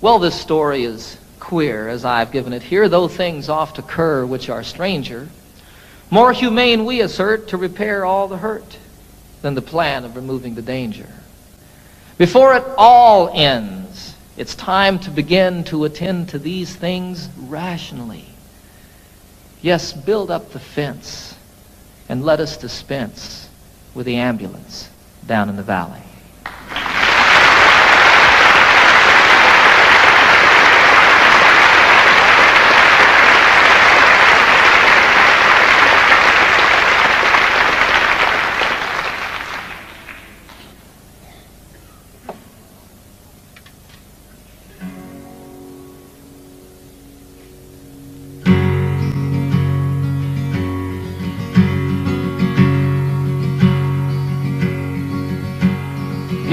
Speaker 1: Well, this story is queer as I've given it here, though things oft occur which are stranger. More humane, we assert, to repair all the hurt than the plan of removing the danger. Before it all ends, it's time to begin to attend to these things rationally. Yes, build up the fence and let us dispense with the ambulance down in the valley.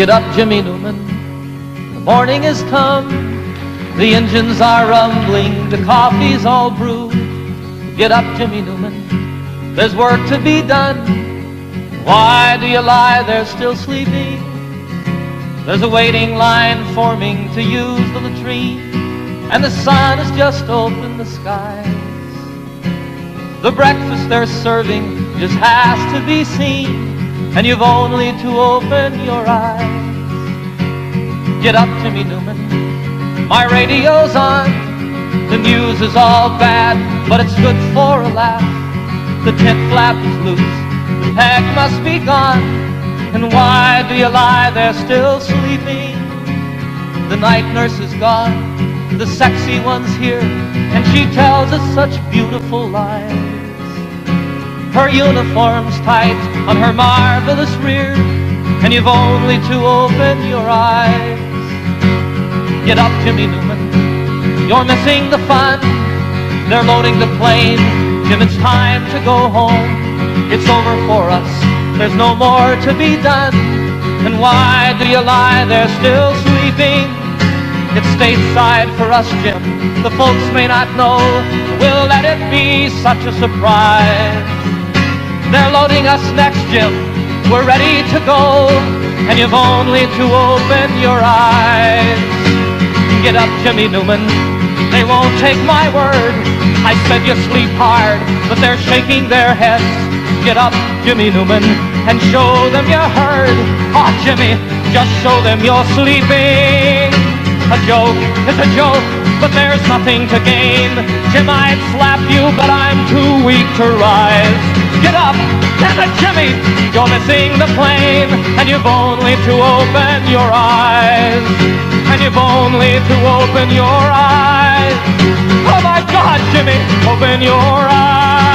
Speaker 1: Get up, Jimmy Newman. The morning has come. The engines are rumbling. The coffee's all brewed. Get up, Jimmy Newman. There's work to be done. Why do you lie there still sleeping? There's a waiting line forming to use the latrine. And the sun has just opened the skies. The breakfast they're serving just has to be seen and you've only to open your eyes. Get up, Jimmy Newman. My radio's on. The news is all bad, but it's good for a laugh. The tent flap is loose. The peg must be gone. And why do you lie there still sleeping? The night nurse is gone. The sexy one's here, and she tells us such beautiful lies. Her uniform's tight on her marvelous rear, and you've only to open your eyes. Get up, Jimmy Newman, you're missing the fun. They're loading the plane, Jim, it's time to go home. It's over for us, there's no more to be done. And why do you lie there still sleeping? It's stateside for us, Jim. The folks may not know. We'll let it be such a surprise. They're loading us next, Jim. We're ready to go, and you've only to open your eyes. Get up, Jimmy Newman. They won't take my word. I said you sleep hard, but they're shaking their heads. Get up, Jimmy Newman, and show them you heard. Oh, Jimmy, just show them you're sleeping. A joke is a joke, but there's nothing to gain. Jim, I'd slap you, but I'm too weak to rise. Get up, damn it, Jimmy, you're missing the plane, and you've only to open your eyes. And you've only to open your eyes. Oh my God, Jimmy, open your eyes.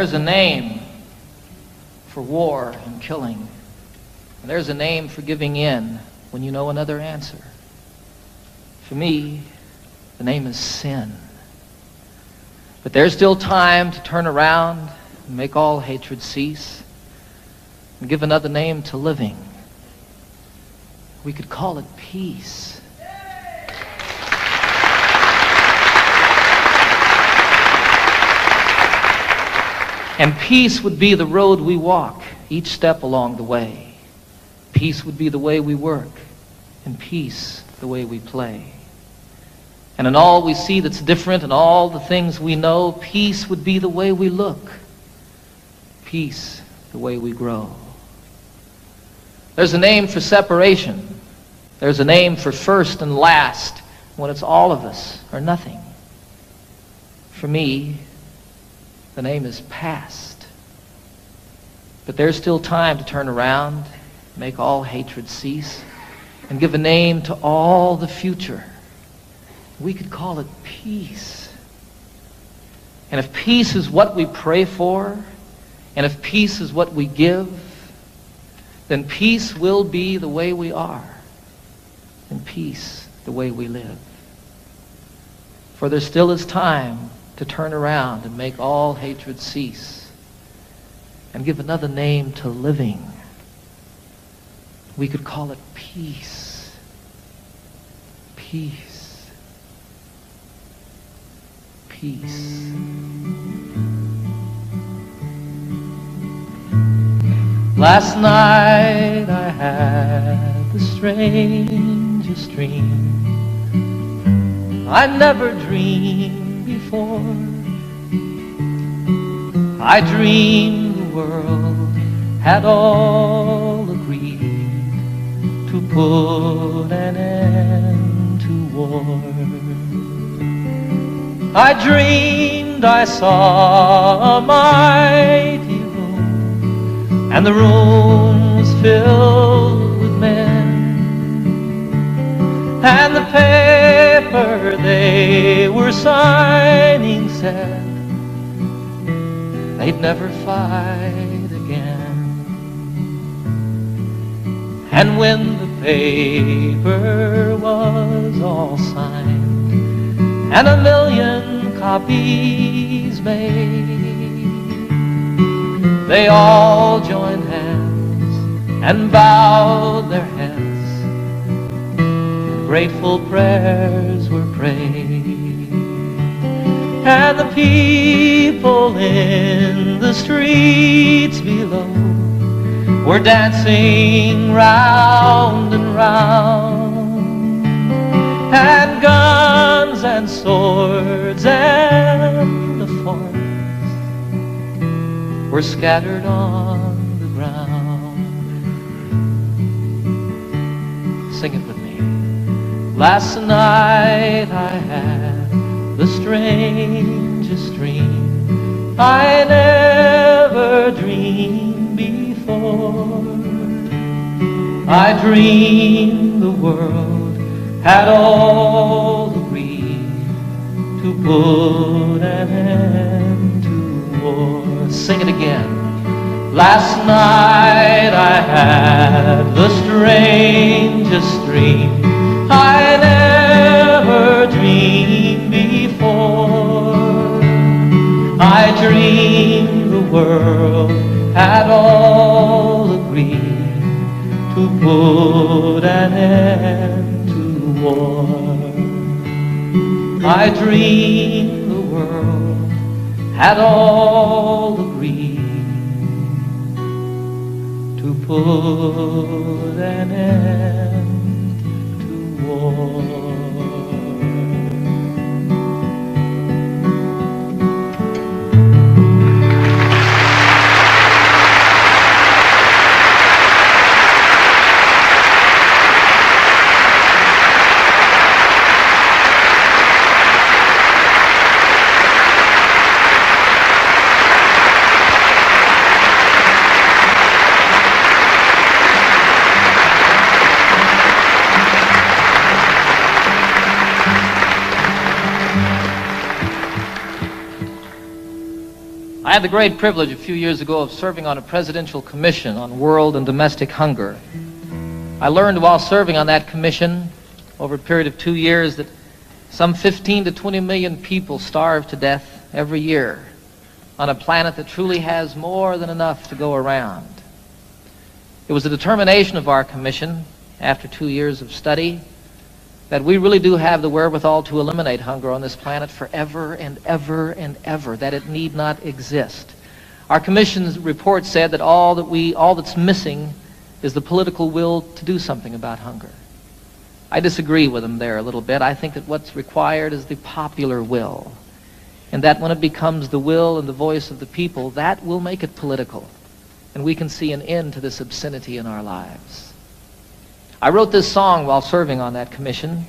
Speaker 1: There's a name for war and killing. And there's a name for giving in when you know another answer. For me, the name is sin. But there's still time to turn around and make all hatred cease and give another name to living. We could call it peace. And peace would be the road we walk each step along the way. Peace would be the way we work, and peace the way we play. And in all we see that's different and all the things we know, peace would be the way we look. Peace the way we grow. There's a name for separation. There's a name for first and last when it's all of us or nothing. For me, the name is past. But there's still time to turn around, make all hatred cease, and give a name to all the future. We could call it peace. And if peace is what we pray for, and if peace is what we give, then peace will be the way we are, and peace the way we live. For there still is time to turn around and make all hatred cease and give another name to living. We could call it peace. Peace. Peace. Last night I had the strangest dream. I never dreamed before. I dreamed the world had all agreed to put an end to war. I dreamed I saw a mighty room, and the room was filled and the paper they were signing said they'd never fight again. And when the paper was all signed and a million copies made, they all joined hands and bowed their heads grateful prayers were prayed. And the people in the streets below were dancing round and round. And guns and swords and the forms were scattered on the ground. Sing it. Last night I had the strangest dream I never dreamed before. I dreamed the world had all agreed to put an end to war. Sing it again. Last night I had the strangest dream I Dreamed the world had all agreed to put an end to war. I dreamed the world had all agreed to put an end had the great privilege a few years ago of serving on a presidential commission on world and domestic hunger. I learned while serving on that commission over a period of two years that some 15 to 20 million people starve to death every year on a planet that truly has more than enough to go around. It was the determination of our commission, after two years of study, that we really do have the wherewithal to eliminate hunger on this planet forever and ever and ever, that it need not exist. Our commission's report said that all that we, all that's missing is the political will to do something about hunger. I disagree with them there a little bit. I think that what's required is the popular will. And that when it becomes the will and the voice of the people, that will make it political. And we can see an end to this obscenity in our lives. I wrote this song while serving on that commission.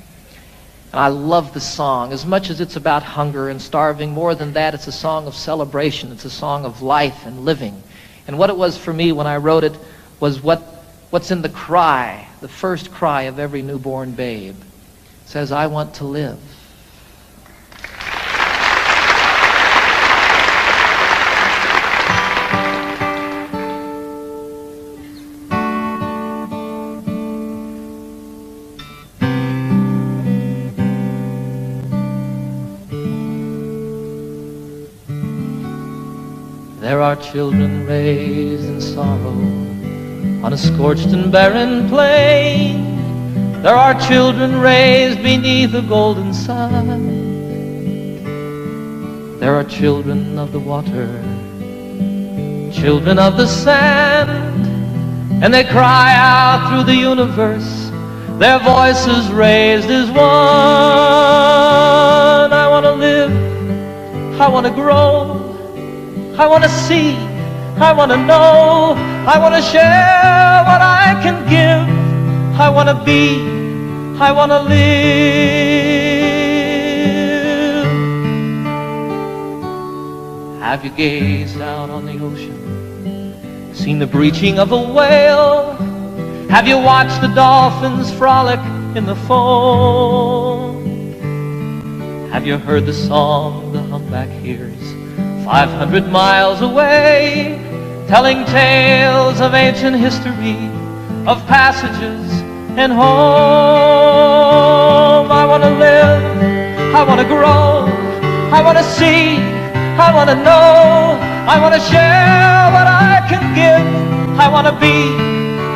Speaker 1: And I love the song. As much as it's about hunger and starving, more than that, it's a song of celebration. It's a song of life and living. And what it was for me when I wrote it was what, what's in the cry, the first cry of every newborn babe. It says, I want to live. There are children raised in sorrow on a scorched and barren plain. There are children raised beneath a golden sun. There are children of the water, children of the sand, and they cry out through the universe, their voices raised as one. I want to live, I want to grow. I want to see, I want to know, I want to share what I can give. I want to be, I want to live. Have you gazed out on the ocean, seen the breaching of a whale? Have you watched the dolphins frolic in the foam? Have you heard the song the humpback hears? 500 miles away, telling tales of ancient history, of passages and home. I want to live, I want to grow, I want to see, I want to know, I want to share what I can give, I want to be,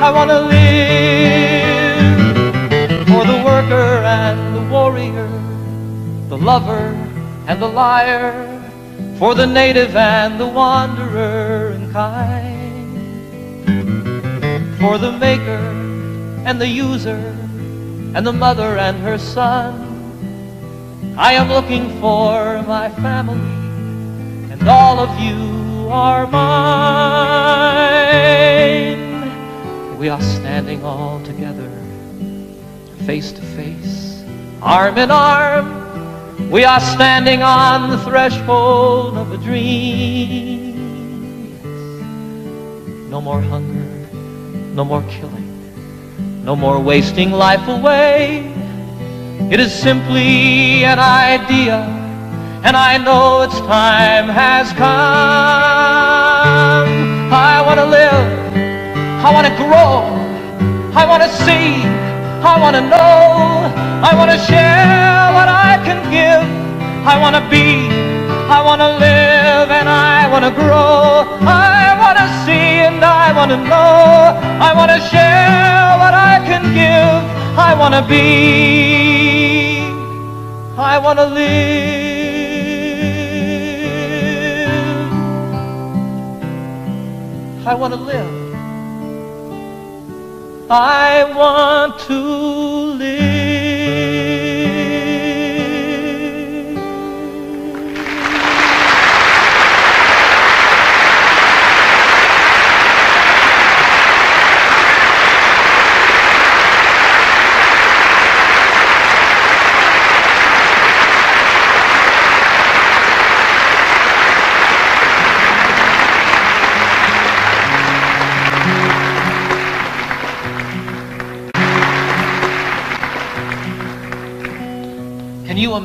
Speaker 1: I want to live for the worker and the warrior, the lover and the liar for the native and the wanderer and kind, for the maker and the user and the mother and her son. I am looking for my family, and all of you are mine. We are standing all together, face to face, arm in arm. We are standing on the threshold of a dream. No more hunger, no more killing, no more wasting life away. It is simply an idea, and I know its time has come. I want to live, I want to grow, I want to see, I want to know, I want to share what I can give. I want to be, I want to live, and I want to grow. I want to see and I want to know. I want to share what I can give. I want to be, I want to live. I want to live. I want to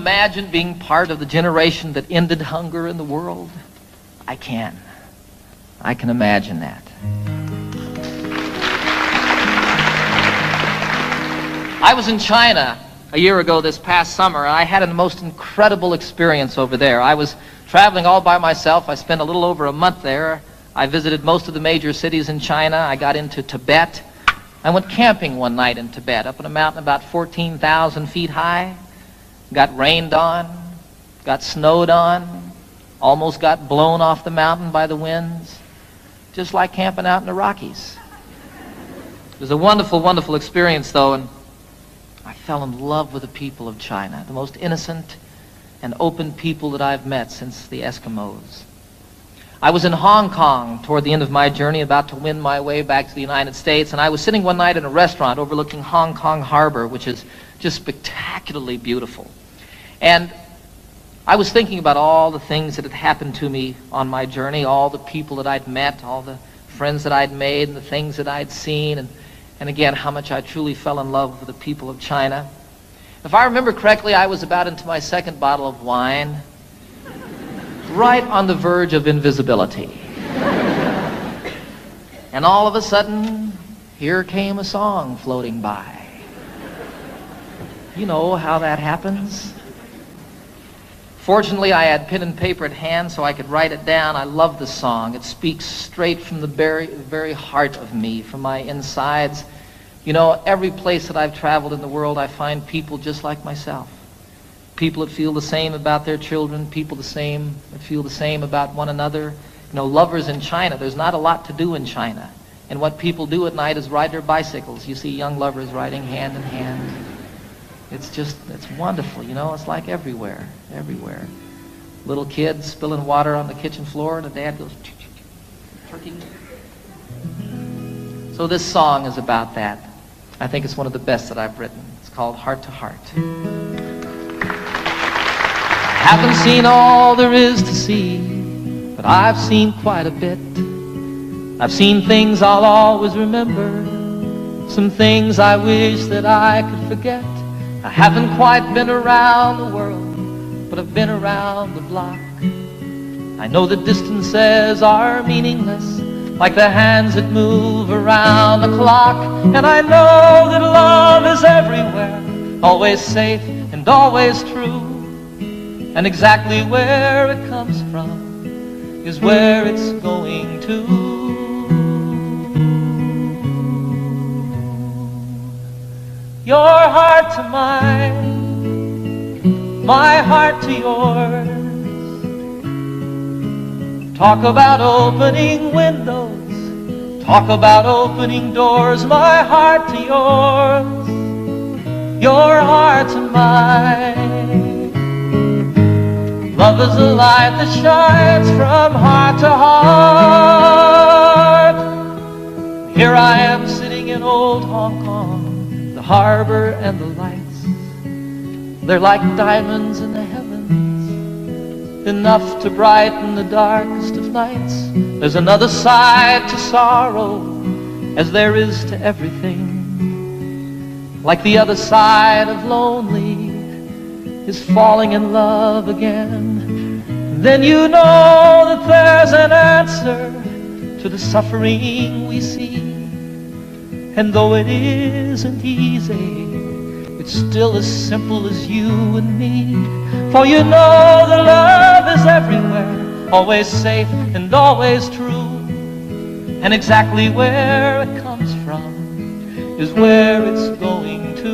Speaker 1: imagine being part of the generation that ended hunger in the world? I can. I can imagine that. I was in China a year ago this past summer, and I had a most incredible experience over there. I was traveling all by myself. I spent a little over a month there. I visited most of the major cities in China. I got into Tibet. I went camping one night in Tibet, up on a mountain about 14,000 feet high. Got rained on, got snowed on, almost got blown off the mountain by the winds, just like camping out in the Rockies. It was a wonderful, wonderful experience, though, and I fell in love with the people of China, the most innocent and open people that I've met since the Eskimos. I was in Hong Kong toward the end of my journey, about to win my way back to the United States, and I was sitting one night in a restaurant overlooking Hong Kong Harbor, which is just spectacularly beautiful. And I was thinking about all the things that had happened to me on my journey, all the people that I'd met, all the friends that I'd made, and the things that I'd seen, and, and again, how much I truly fell in love with the people of China. If I remember correctly, I was about into my second bottle of wine right on the verge of invisibility. and all of a sudden, here came a song floating by. You know how that happens? Fortunately, I had pen and paper at hand so I could write it down. I love the song. It speaks straight from the very, very heart of me, from my insides. You know, every place that I've traveled in the world, I find people just like myself people that feel the same about their children, people the same that feel the same about one another. You know, lovers in China, there's not a lot to do in China. And what people do at night is ride their bicycles. You see young lovers riding hand in hand. It's just, it's wonderful, you know, it's like everywhere, everywhere. Little kids spilling water on the kitchen floor and the dad goes, turkey. So this song is about that. I think it's one of the best that I've written. It's called Heart to Heart. Haven't seen all there is to see, but I've seen quite a bit. I've seen things I'll always remember, some things I wish that I could forget. I haven't quite been around the world, but I've been around the block. I know the distances are meaningless, like the hands that move around the clock. And I know that love is everywhere, always safe and always true. And exactly where it comes from is where it's going to. Your heart to mine, my heart to yours. Talk about opening windows, talk about opening doors, my heart to yours, your heart to mine. Love is a light that shines from heart to heart. Here I am sitting in old Hong Kong, the harbor and the lights. They're like diamonds in the heavens, enough to brighten the darkest of nights. There's another side to sorrow, as there is to everything. Like the other side of lonely is falling in love again, then you know that there's an answer to the suffering we see. And though it isn't easy, it's still as simple as you and me. For you know the love is everywhere, always safe and always true. And exactly where it comes from is where it's going to.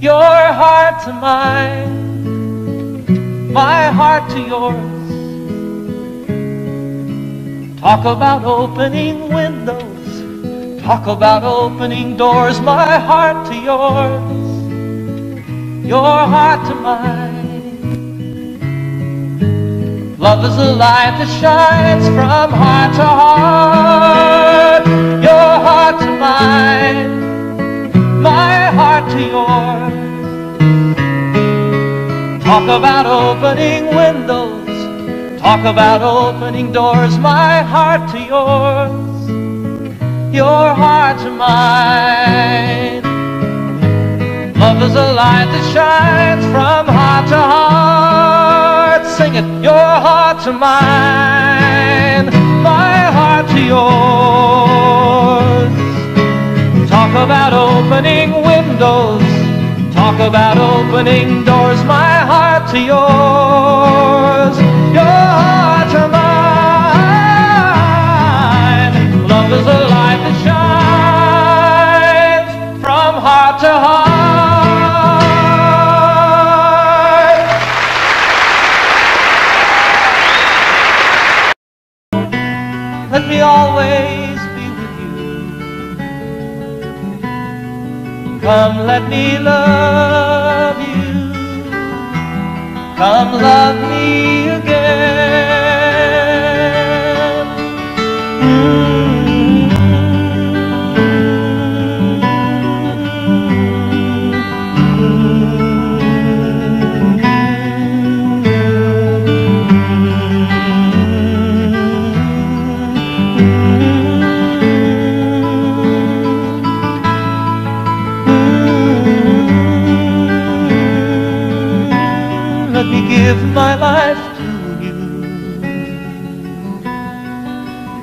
Speaker 1: Your heart to mine, my heart to yours. Talk about opening windows, talk about opening doors, my heart to yours, your heart to mine. Love is a light that shines from heart to heart, your heart to mine. My heart to yours. Talk about opening windows, talk about opening doors, my heart to yours, your heart to mine. Love is a light that shines from heart to heart. Sing it, your heart to mine, my heart to yours. Talk about opening windows, talk about opening doors, my heart to yours, your heart to. Love is a light that shines from heart to heart. Let me always be with you. Come, let me love you. Come, love me again. Let give my life to you.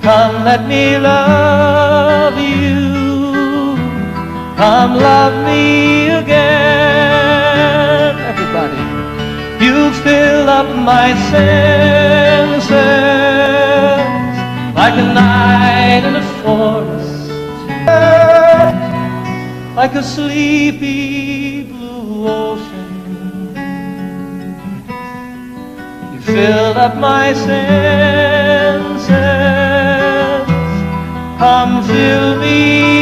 Speaker 1: Come, let me love you. Come, love me again. Everybody. You fill up my senses like a night in a forest, like a sleepy Filled up my senses. Come fill me